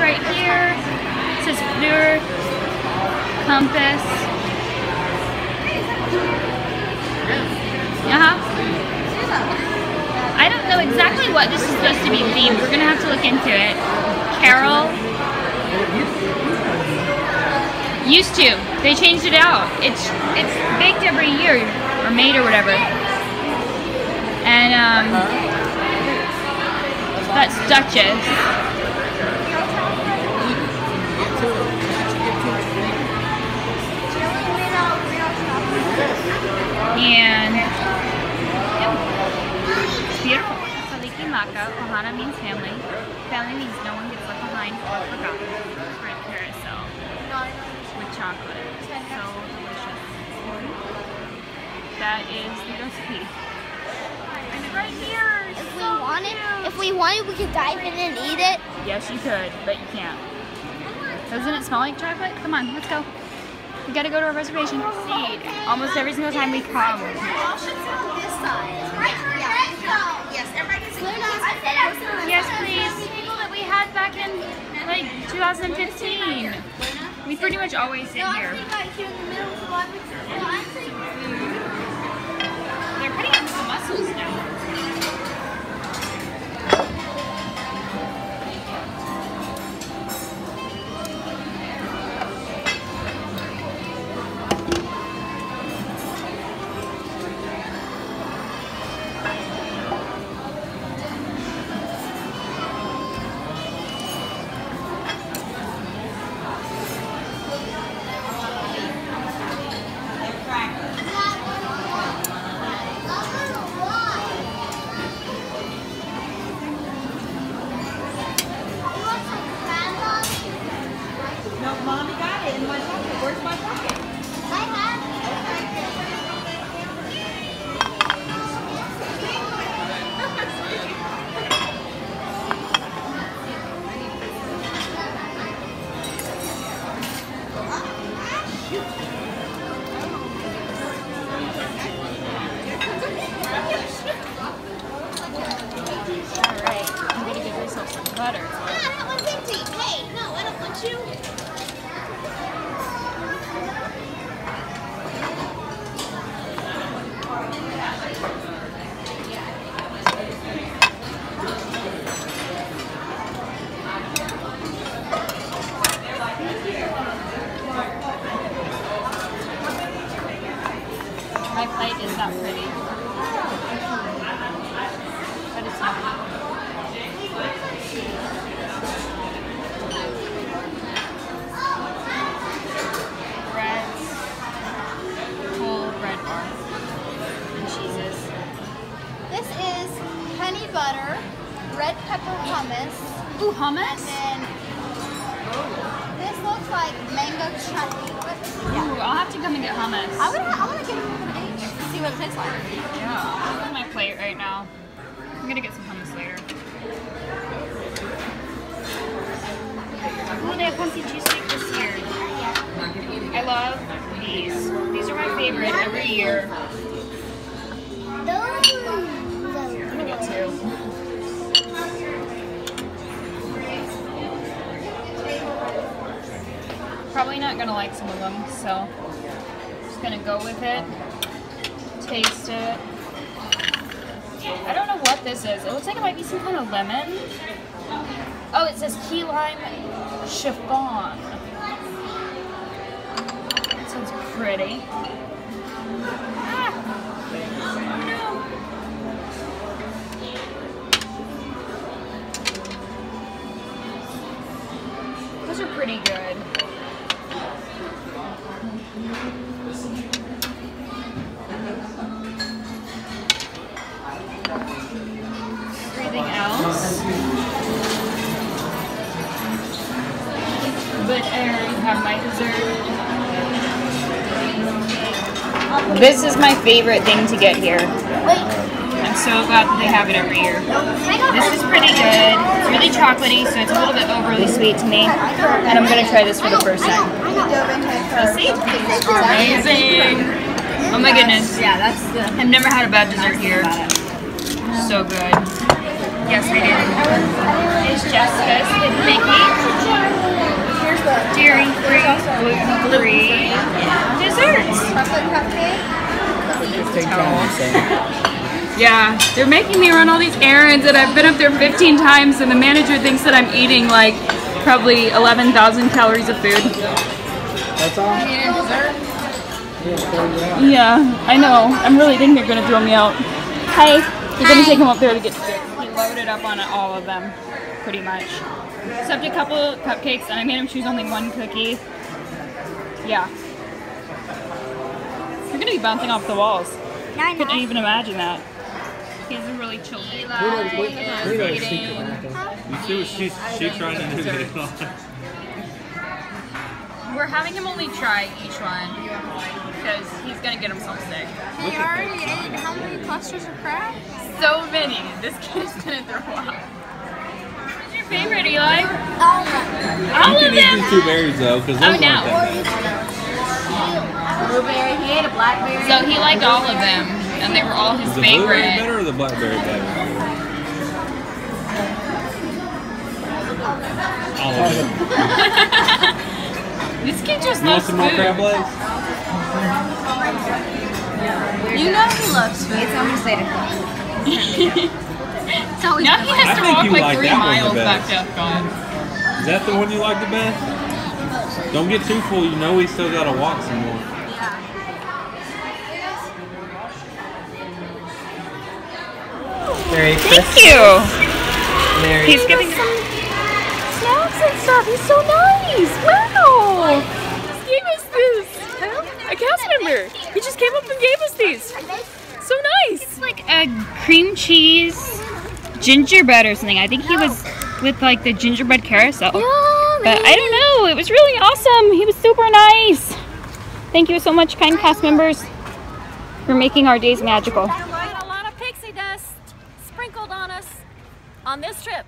right here. It says Fleur Compass. Uh-huh. I don't know exactly what this is supposed to be themed. We're gonna have to look into it. Carol. Used to. They changed it out. It's it's baked every year or made or whatever. And um, that's Duchess. Saliki Maka, Ohana means family. Family means no one gets left behind or forgotten. Red carousel with chocolate. So delicious. That is the recipe. And it's right here. If we So wanted, cute. if we wanted, we could dive in and eat it. Yes, you could, but you can't. Doesn't it smell like chocolate? Come on, let's go. We gotta go to our reservation. Seed. Almost every single time we come. Yes, please. People that we had back in like 2015. We pretty much always sit here. Butter, red pepper hummus, Ooh, hummus? and then this looks like mango chutney. Ooh, I'll have to come and get hummus. I would. I want to get a little bit of each. See what it tastes like. Yeah. Look at my plate right now. I'm gonna get some hummus later. Ooh, they have pumpkin cheese steak this year. I love these. These are my favorite every year. Gonna like some of them, so just gonna go with it. Taste it. I don't know what this is. It looks like it might be some kind of lemon. Oh, it says key lime chiffon. That sounds pretty. Ah. Oh no. Those are pretty good. This is my favorite thing to get here. I'm so glad that they have it every year. This is pretty good. It's really chocolatey, so it's a little bit overly sweet to me. And I'm gonna try this for the first time. So see? Amazing. Oh my goodness. Yeah, that's the. I've never had a bad dessert here. So good. Yes, I did. It's Jessica's hidden bakery. dairy-free, gluten-free desserts. Chocolate cupcake. Take time to say. Yeah, they're making me run all these errands, and I've been up there 15 times, and the manager thinks that I'm eating like probably 11,000 calories of food. That's all? Yeah, I know. I'm really thinking they're gonna throw me out. Hi. You're gonna take him up there to get. He loaded up on all of them, pretty much, except a couple cupcakes, and I made him choose only one cookie. Yeah. You're gonna be bouncing off the walls. Nine. Couldn't even imagine that. He's a really chill day. We like, we, we like secret eating. racking. You see what she's she trying to do this on. We're having him only try each one because he's gonna get himself sick. He already ate how many clusters of crab? So many. This kid is gonna throw up. What's your favorite, Eli? All of them. All You of can eat these two berries though, because those Oh, no. aren't that bad. Blueberry, he ate a blackberry. So he liked all of them, and they were all his Is the blueberry favorite. better or the blackberry better? All of it. This kid just You want loves some more crab legs? You know he loves food. It's almost eight o'clock. It's always Now he has to walk like like three that one the miles back best. to Epcot. Is that the one you like the best? Don't get too full. You know we still gotta walk some more. Merry Thank Christmas. you. Merry He's giving Snacks and stuff. He's so nice. Wow. He just gave us this. A cast member. He just came up and gave us these. So nice. It's like a cream cheese gingerbread or something. I think he was with like the gingerbread carousel. But I don't know. It was really awesome. He was super nice. Thank you so much, kind cast members, for making our days magical. We Got a lot of pixie dust sprinkled on us on this trip.